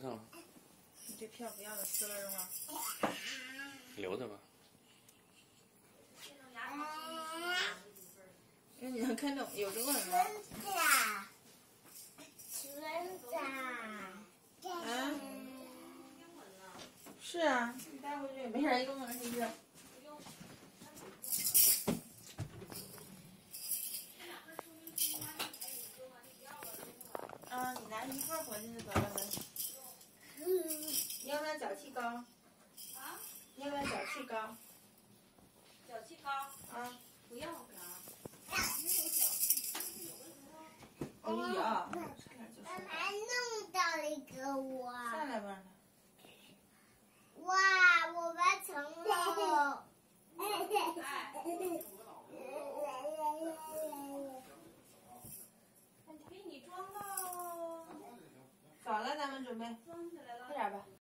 上了。你这票不要了，撕了扔了。留着吧。因为你能看懂有中文吗？孙子，孙子，啊？是啊，你带回去也没啥用啊，是不是？啊，你拿一份回去就得了呗。脚气膏？啊？你要不要脚气膏？脚气膏？啊？不要啥？哎呀，差点就妈说妈弄到了一个我，上来吧。哇，我完成了。给你装喽，早了，咱们准备，装起来了快。点吧。